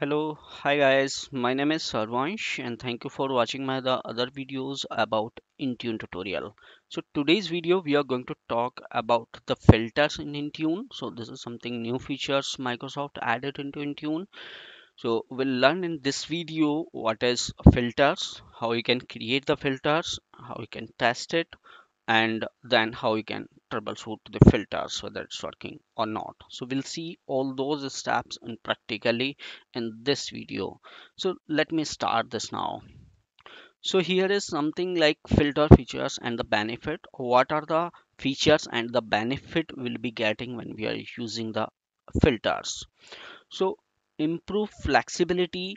Hello, hi guys. My name is Harvansh and thank you for watching my the other videos about Intune tutorial. So today's video we are going to talk about the filters in Intune. So this is something new features Microsoft added into Intune. So we'll learn in this video what is filters, how you can create the filters, how you can test it, and then how you can troubleshoot the filters whether it's working or not. So we'll see all those steps practically in this video. So let me start this now. So here is something like filter features and the benefit. What are the features and the benefit we'll be getting when we are using the filters? So improve flexibility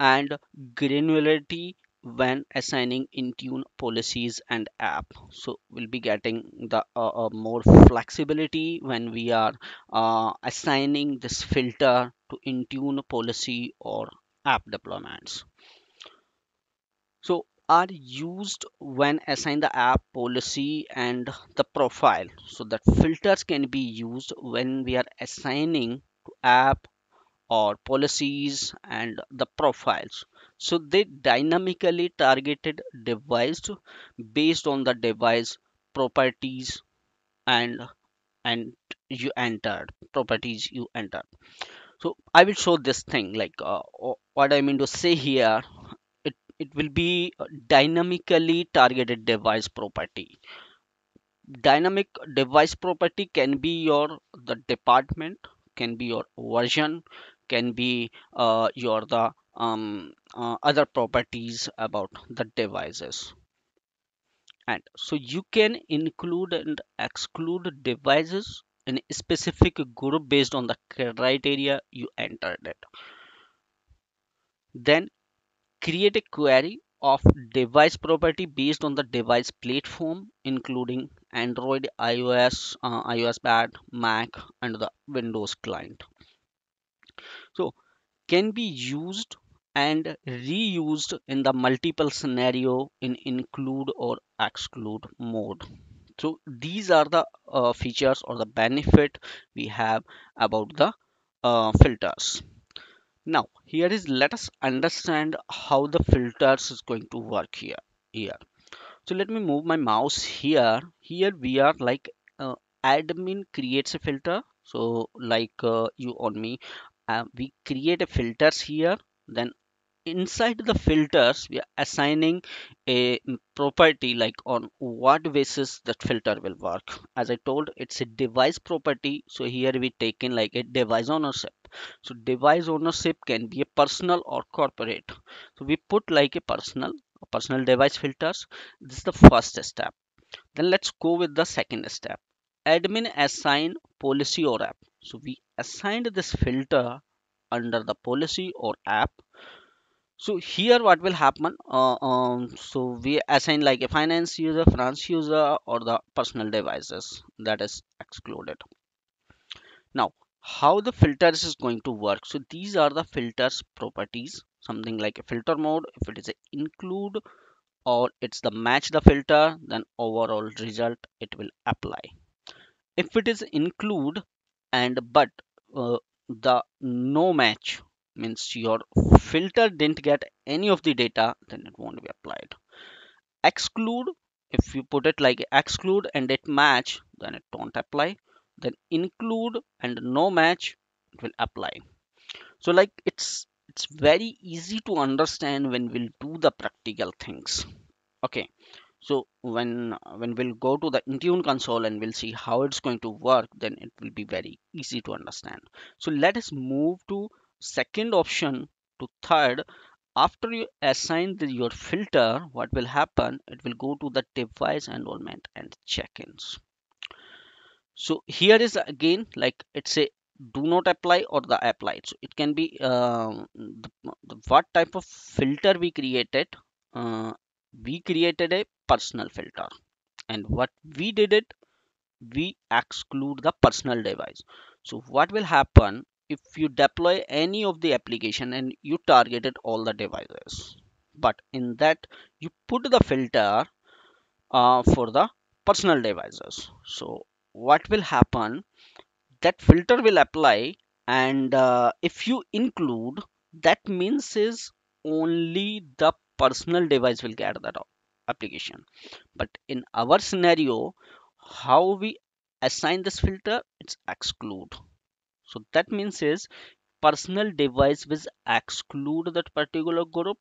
and granularity when assigning Intune policies and app. So we'll be getting the uh, uh, more flexibility when we are uh, assigning this filter to Intune policy or app deployments. So are used when assign the app policy and the profile. So that filters can be used when we are assigning to app or policies and the profiles so they dynamically targeted device based on the device properties and and you entered properties you entered. So i will show this thing like uh, what i mean to say here it it will be dynamically targeted device property. Dynamic device property can be your the department can be your version can be uh, your the um, uh, other properties about the devices. And so you can include and exclude devices in a specific group based on the criteria you entered it. Then create a query of device property based on the device platform including android ios uh, ios pad mac and the windows client. So can be used and reused in the multiple scenario in include or exclude mode. So these are the uh, features or the benefit we have about the uh, filters. Now here is let us understand how the filters is going to work here here. So let me move my mouse here. Here we are like uh, admin creates a filter. So like uh, you on me uh, we create a filters here. Then inside the filters we are assigning a property like on what basis that filter will work. As i told it's a device property so here we take in like a device ownership. So device ownership can be a personal or corporate. So we put like a personal personal device filters. This is the first step. Then let's go with the second step. Admin assign policy or app. So we assigned this filter under the policy or app so here what will happen uh, um, so we assign like a finance user finance user or the personal devices that is excluded. Now how the filters is going to work? So these are the filters properties something like a filter mode. If it is a include or it's the match the filter then overall result it will apply. If it is include and but uh, the no match means your filter didn't get any of the data then it won't be applied. Exclude if you put it like exclude and it match then it don't apply. Then include and no match it will apply. So like it's it's very easy to understand when we'll do the practical things. Okay so when when we'll go to the intune console and we'll see how it's going to work then it will be very easy to understand. So let us move to second option to third after you assign the, your filter what will happen? It will go to the device enrollment and check-ins. So here is again like it's a do not apply or the apply. So it can be um, the, the, what type of filter we created uh, we created a personal filter. And what we did it we exclude the personal device. So what will happen if you deploy any of the application and you targeted all the devices. But in that you put the filter uh, for the personal devices. So what will happen? That filter will apply and uh, if you include that means is only the personal device will get that application. But in our scenario how we assign this filter? It's exclude so that means is personal device will exclude that particular group.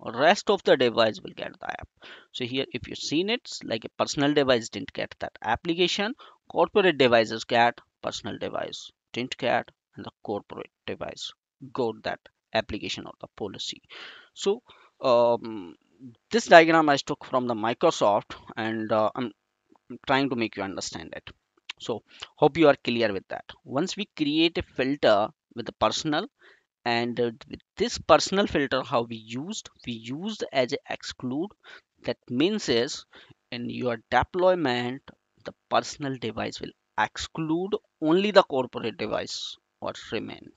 Rest of the device will get the app. So here if you've seen it like a personal device didn't get that application. Corporate devices get personal device didn't get and the corporate device got that application or the policy. So um, this diagram i took from the microsoft and uh, i'm trying to make you understand it so hope you are clear with that. Once we create a filter with the personal and uh, with this personal filter how we used we used as exclude that means is in your deployment the personal device will exclude only the corporate device or remain.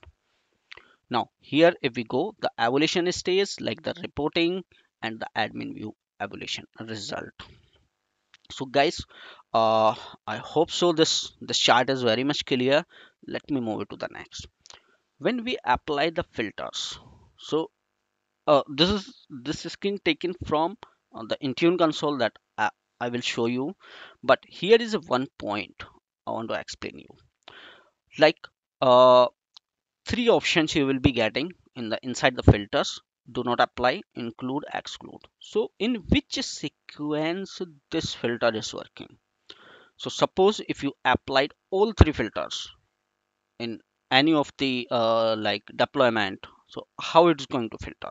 Now here if we go the evaluation stays like the reporting and the admin view evaluation result. So guys uh i hope so. This this chart is very much clear. Let me move it to the next. When we apply the filters so uh, this is this is screen taken from uh, the intune console that I, I will show you. But here is one point i want to explain you. Like uh, three options you will be getting in the inside the filters. Do not apply include exclude. So in which sequence this filter is working so suppose if you applied all three filters in any of the uh, like deployment so how it's going to filter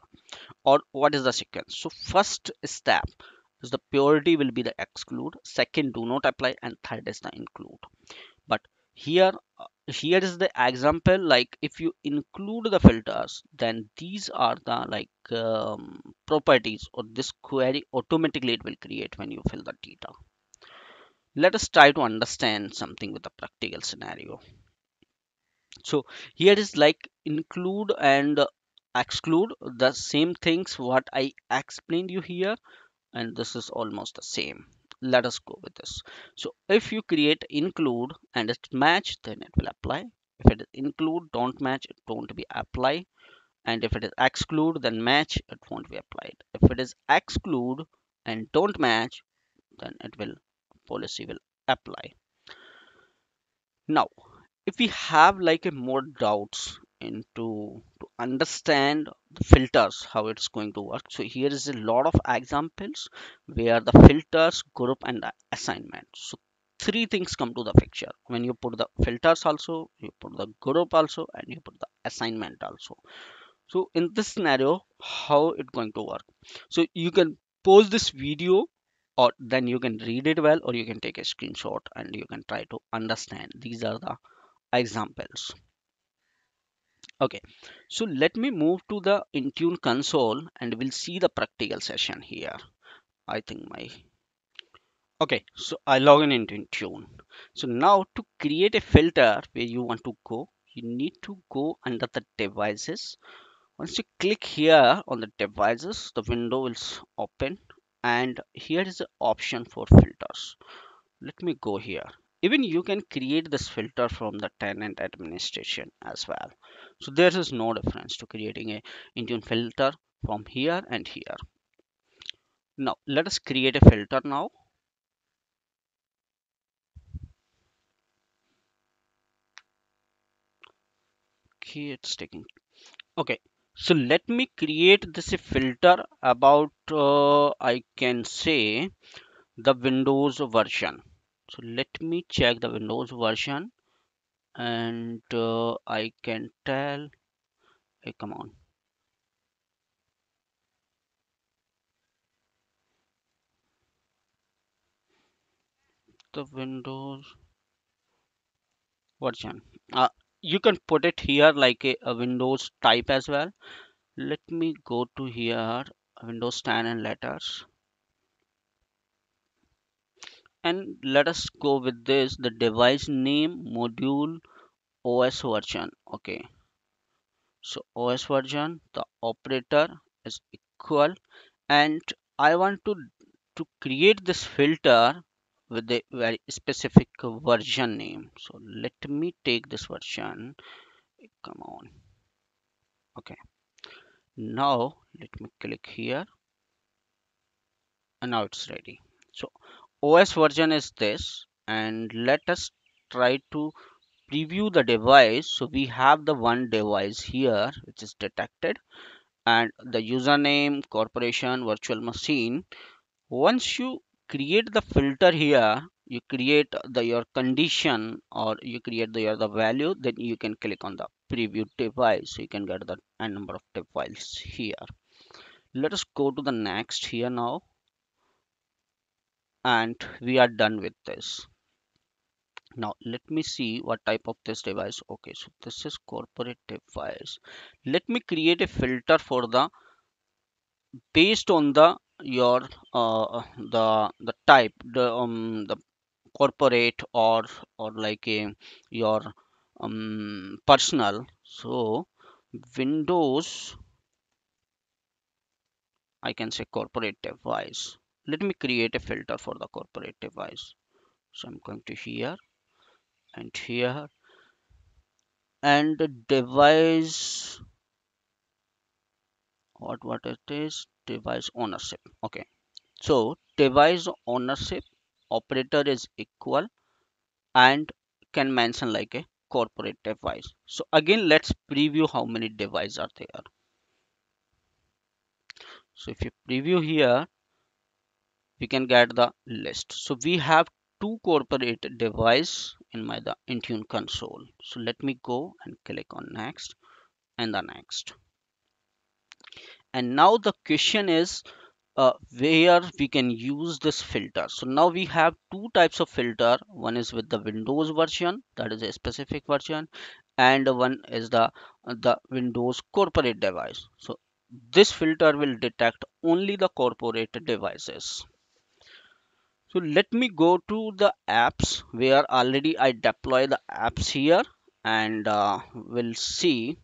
or what is the sequence? So first step is the purity will be the exclude second do not apply and third is the include. But here uh, here is the example like if you include the filters then these are the like um, properties or this query automatically it will create when you fill the data let us try to understand something with a practical scenario. So here is like include and exclude the same things what i explained you here and this is almost the same. Let us go with this. So if you create include and it match then it will apply. If it is include don't match it won't be apply. And if it is exclude then match it won't be applied. If it is exclude and don't match then it will policy will apply. Now if we have like a more doubts into to understand the filters how it's going to work. So here is a lot of examples where the filters group and assignment. So three things come to the picture. When you put the filters also you put the group also and you put the assignment also. So in this scenario how it going to work? So you can pause this video or then you can read it well or you can take a screenshot and you can try to understand. These are the examples. Okay so let me move to the intune console and we'll see the practical session here i think my okay so i log in into intune. So now to create a filter where you want to go you need to go under the devices. Once you click here on the devices the window will open and here is the option for filters. Let me go here. Even you can create this filter from the tenant administration as well. So there is no difference to creating a intune filter from here and here. Now let us create a filter now. Okay it's taking. Okay so let me create this filter about uh, i can say the windows version. So let me check the windows version and uh, I can tell hey come on. The Windows version. Uh, you can put it here like a, a Windows type as well. Let me go to here Windows 10 and letters. And let us go with this the device name module OS version okay. So OS version the operator is equal. And I want to to create this filter with a very specific version name. So let me take this version. Come on. Okay. Now let me click here. And now it's ready. So os version is this. And let us try to preview the device. So we have the one device here which is detected. And the username corporation virtual machine. Once you create the filter here. You create the your condition or you create the your the value. Then you can click on the preview device so you can get the n number of devices here. Let us go to the next here now. And we are done with this. Now let me see what type of this device. Okay so this is corporate device let me create a filter for the based on the your uh, the the type the um the corporate or or like a your um personal. So windows i can say corporate device. Let me create a filter for the corporate device. So i'm going to here and here. And device what what it is device ownership. Okay. So device ownership operator is equal and can mention like a corporate device. So again let's preview how many devices are there. So if you preview here we can get the list. So we have two corporate device in my the intune console. So let me go and click on next and the next and now the question is uh, where we can use this filter. So now we have two types of filter. One is with the windows version that is a specific version and one is the the windows corporate device. So this filter will detect only the corporate devices. So let me go to the apps where already i deploy the apps here and uh, we'll see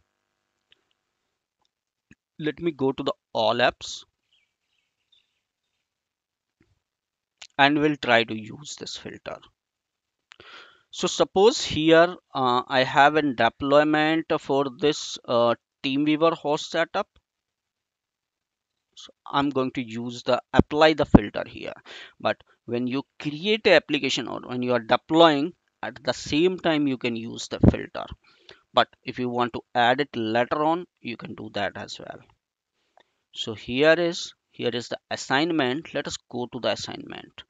let me go to the all apps and we'll try to use this filter So suppose here uh, I have a deployment for this uh, TeamViewer host setup. So I'm going to use the apply the filter here. But when you create an application or when you are deploying at the same time you can use the filter. But if you want to add it later on, you can do that as well. So here is here is the assignment. Let us go to the assignment.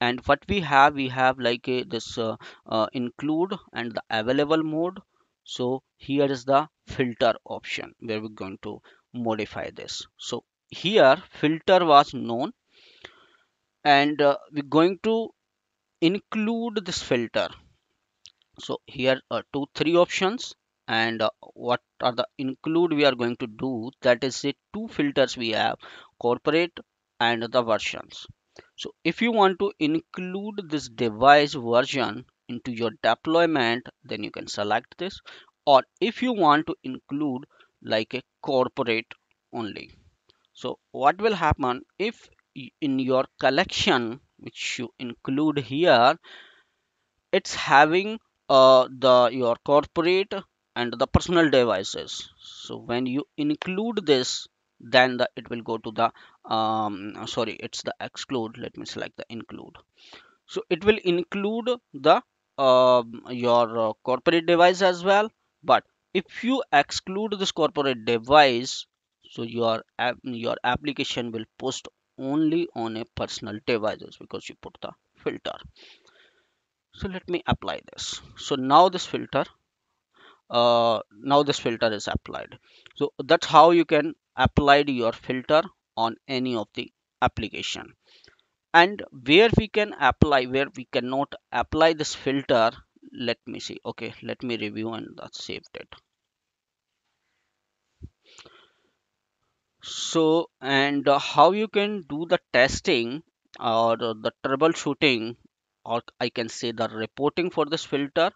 And what we have we have like a, this uh, uh, include and the available mode. So here is the filter option where we're going to modify this. So here filter was known. And uh, we're going to include this filter. So here are two three options and what are the include we are going to do that is the two filters we have corporate and the versions. So if you want to include this device version into your deployment then you can select this. Or if you want to include like a corporate only. So what will happen if in your collection which you include here it's having uh, the your corporate and the personal devices. So when you include this then the, it will go to the um, sorry it's the exclude. Let me select the include. So it will include the um, your uh, corporate device as well. But if you exclude this corporate device so your app, your application will post only on a personal devices because you put the filter. So let me apply this. So now this filter uh, now this filter is applied. So that's how you can apply your filter on any of the application. And where we can apply where we cannot apply this filter let me see. Okay let me review and that's saved it. So and uh, how you can do the testing or the troubleshooting or i can say the reporting for this filter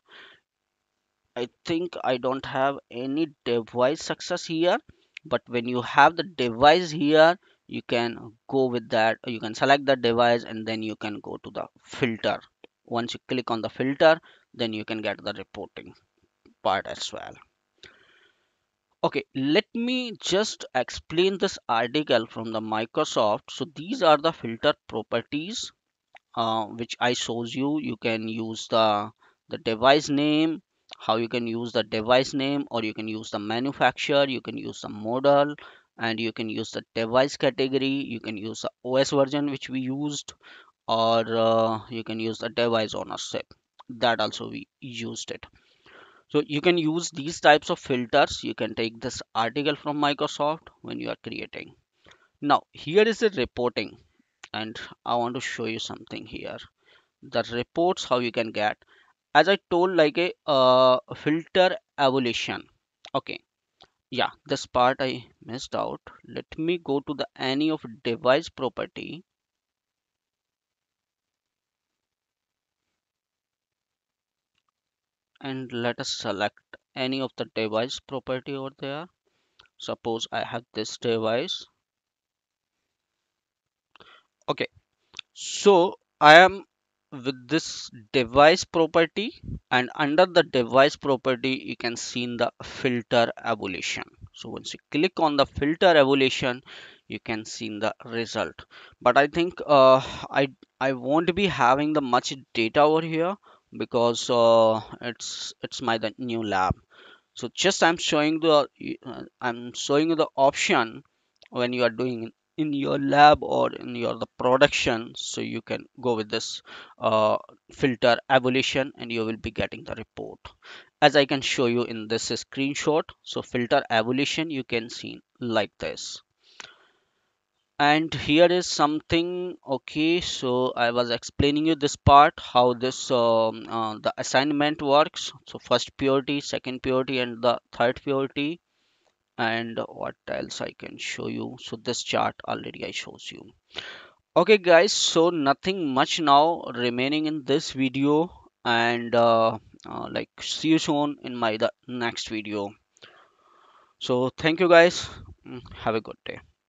I think I don't have any device success here but when you have the device here you can go with that you can select the device and then you can go to the filter once you click on the filter then you can get the reporting part as well Okay, let me just explain this article from the Microsoft. So these are the filter properties uh, which I shows you. You can use the the device name, how you can use the device name, or you can use the manufacturer, you can use the model, and you can use the device category. You can use the OS version which we used, or uh, you can use the device ownership. That also we used it. So you can use these types of filters. You can take this article from Microsoft when you are creating. Now here is the reporting and I want to show you something here. The reports how you can get as I told like a uh, filter evaluation. Okay. Yeah, this part I missed out. Let me go to the any of device property and let us select any of the device property over there. Suppose I have this device. Okay, So I am with this device property and under the device property you can see in the filter evaluation. So once you click on the filter evaluation you can see in the result. But I think uh, I I won't be having the much data over here because uh, it's it's my the new lab. So just I'm showing the uh, I'm showing the option when you are doing in your lab or in your the production so you can go with this uh, filter evaluation and you will be getting the report. As I can show you in this screenshot so filter evaluation you can see like this. And here is something okay so I was explaining you this part how this um, uh, the assignment works. So first purity second purity and the third purity and what else I can show you? So this chart already I shows you. Okay guys so nothing much now remaining in this video. And uh, uh, like see you soon in my the next video. So thank you guys. Mm, have a good day